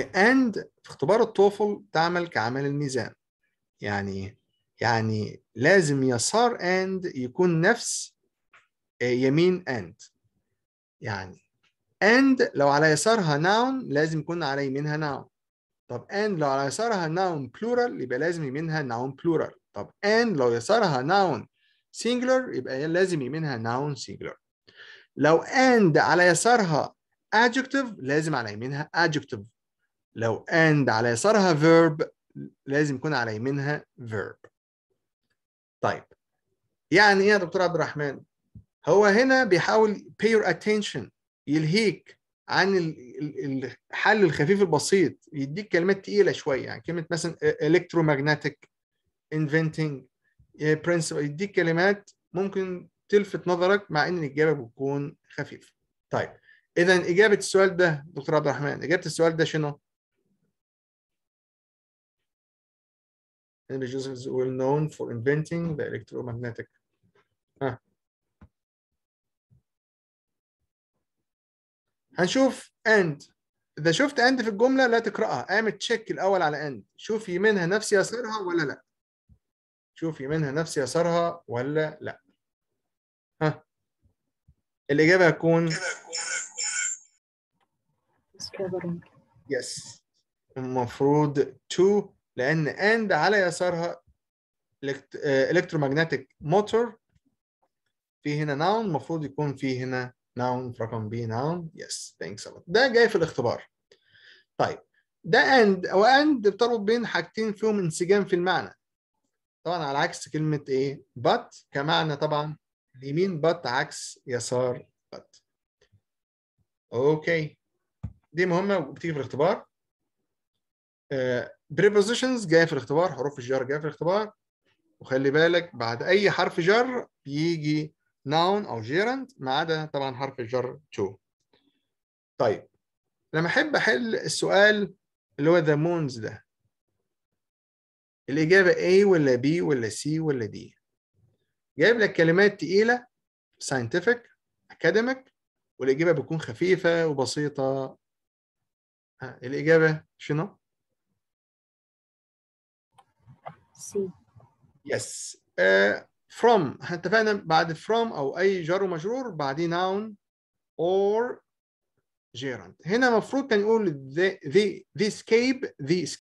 and في اختبار التوفل تعمل كعمل الميزان. يعني يعني لازم يسار and يكون نفس يمين and. يعني and لو على يسارها noun لازم يكون على يمينها noun. طب and لو على يسارها noun plural يبقى لازم يمينها noun plural. طب and لو يسارها noun singular يبقى لازم يمينها noun singular. لو and على يسارها adjective لازم على يمينها adjective. لو and على يسارها verb لازم يكون على يمينها verb. طيب. يعني إيه يا دكتور عبد الرحمن؟ هو هنا بيحاول pay your attention يلهيك عن الحل الخفيف البسيط. يديك كلمات تقيلة شوية يعني كلمة مثلا electromagnetic inventing principle. يديك كلمات ممكن تلفت نظرك مع إن الإجابة بتكون خفيفة. طيب. اذا إجابة السؤال ده دكتور عبد الرحمن إجابة السؤال ده شنو؟ Henry Joseph is well known for inventing the electromagnetic. ها. هنشوف and إذا شفت and في الجملة لا تقرأها. اعمل تشيك الأول على and شوف يمينها نفس يسارها ولا لا. شوف يمينها نفس يسارها ولا لا. ها. الإجابة هتكون يس المفروض to لأن and على يسارها electromagnetic motor. في هنا noun المفروض يكون في هنا noun في رقم yes thanks a lot. ده جاي في الاختبار. طيب ده and أو and بتربط بين حاجتين فيهم انسجام في المعنى. طبعا على عكس كلمة إيه but كمعنى طبعا اليمين but عكس يسار but. أوكي دي مهمة وبتيجي في الاختبار. Uh, prepositions جاية في الاختبار حروف الجر جاية في الاختبار. وخلي بالك بعد أي حرف جر بيجي noun أو gerund ما عدا طبعا حرف الجر to طيب لما أحب أحل السؤال اللي هو the moons ده الإجابة A ولا B ولا C ولا D جايب لك كلمات تقيلة scientific academic والإجابة بتكون خفيفة وبسيطة. ها الإجابة شنو؟ يس uh, from. اتفقنا بعد from أو أي جر ومجرور بعديه noun or gerund. هنا المفروض كان يقول the, the, the escape the